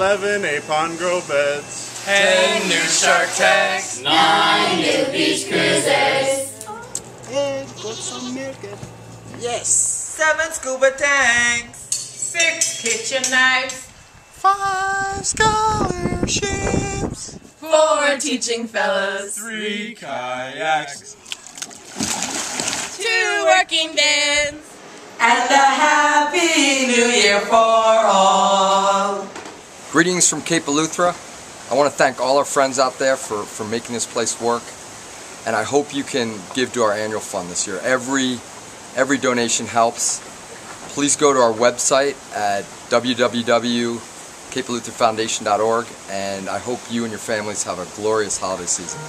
11 Apon Grow beds. 10 new Shark Tanks. Nine new beach cruises. And put some milk in. Yes. 7 scuba tanks. 6 kitchen knives. 5 scholarships. 4 teaching fellows. Three kayaks. 2 working vans. And a happy new year for all. Greetings from Cape Eleuthera. I want to thank all our friends out there for, for making this place work. And I hope you can give to our annual fund this year. Every, every donation helps. Please go to our website at www.capeeleutherafoundation.org and I hope you and your families have a glorious holiday season.